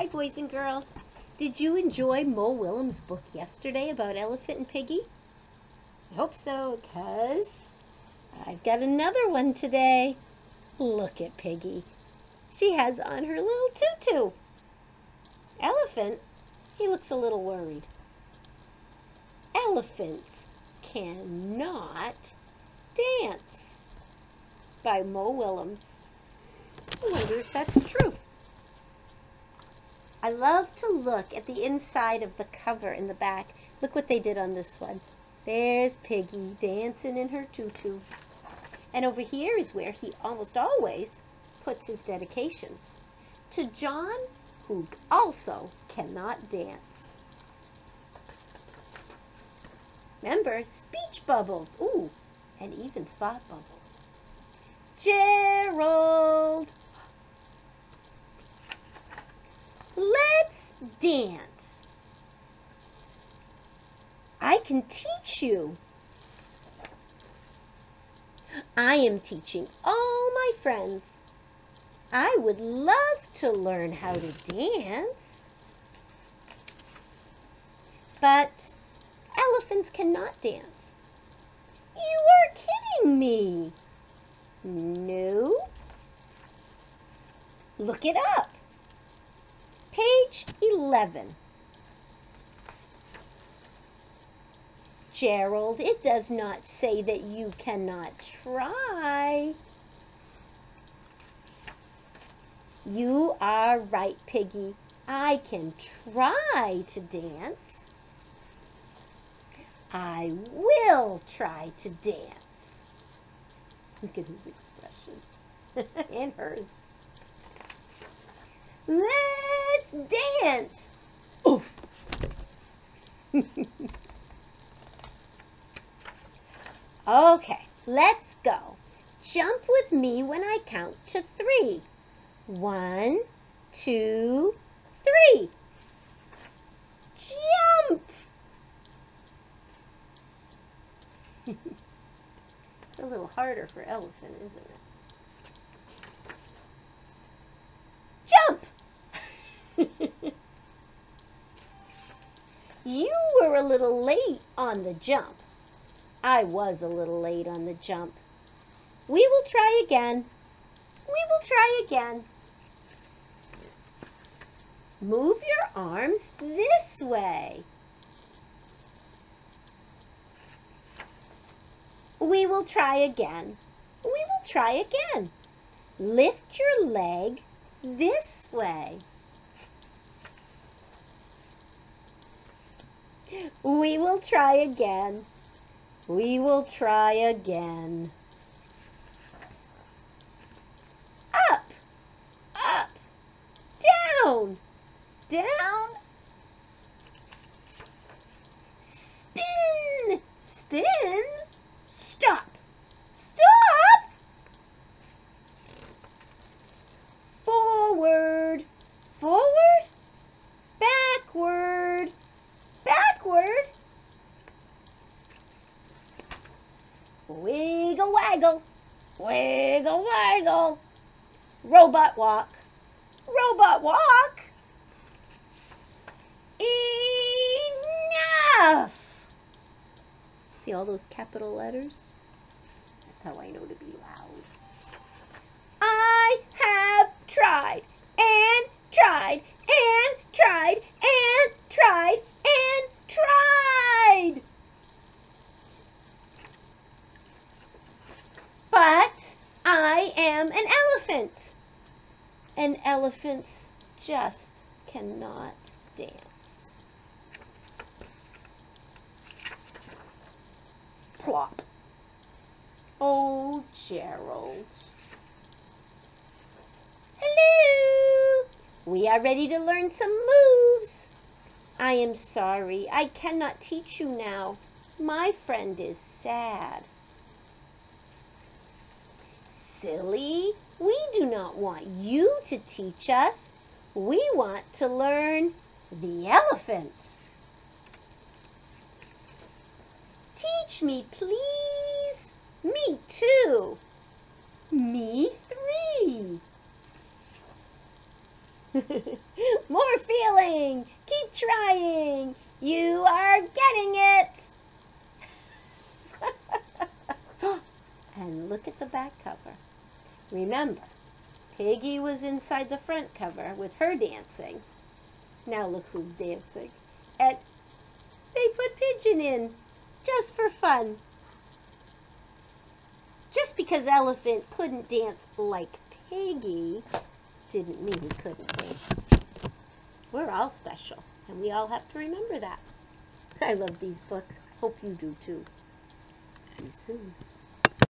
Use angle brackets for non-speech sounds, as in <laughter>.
Hi, boys and girls. Did you enjoy Mo Willems' book yesterday about Elephant and Piggy? I hope so, because I've got another one today. Look at Piggy. She has on her little tutu. Elephant, he looks a little worried. Elephants cannot dance by Mo Willems. I wonder if that's true. I love to look at the inside of the cover in the back. Look what they did on this one. There's Piggy dancing in her tutu. And over here is where he almost always puts his dedications. To John, who also cannot dance. Remember, speech bubbles. Ooh, and even thought bubbles. Gerald, let's dance. I can teach you. I am teaching all my friends. I would love to learn how to dance. But elephants cannot dance. You are kidding me. No. Look it up. Page 11. Gerald, it does not say that you cannot try. You are right, Piggy. I can try to dance. I will try to dance. Look at his expression. <laughs> and hers. Let's dance. Oof. <laughs> okay, let's go. Jump with me when I count to three. One, two, three. Jump! <laughs> it's a little harder for elephant, isn't it? Little late on the jump. I was a little late on the jump. We will try again. We will try again. Move your arms this way. We will try again. We will try again. Lift your leg this way. We will try again. We will try again. Up, up, down, down. Spin, spin. Waggle, wiggle waggle. Robot walk, robot walk. Enough! See all those capital letters? That's how I know to be loud. I have tried and tried and tried and tried and tried. But I am an elephant. And elephants just cannot dance. Plop. Oh, Gerald. Hello. We are ready to learn some moves. I am sorry. I cannot teach you now. My friend is sad. Silly. We do not want you to teach us. We want to learn the elephant. Teach me, please. Me too. Me three. <laughs> More feeling. Keep trying. You are getting it. <laughs> and look at the back cover. Remember, Piggy was inside the front cover with her dancing. Now look who's dancing. And they put Pigeon in just for fun. Just because Elephant couldn't dance like Piggy didn't mean he couldn't dance. We're all special, and we all have to remember that. I love these books. Hope you do too. See you soon.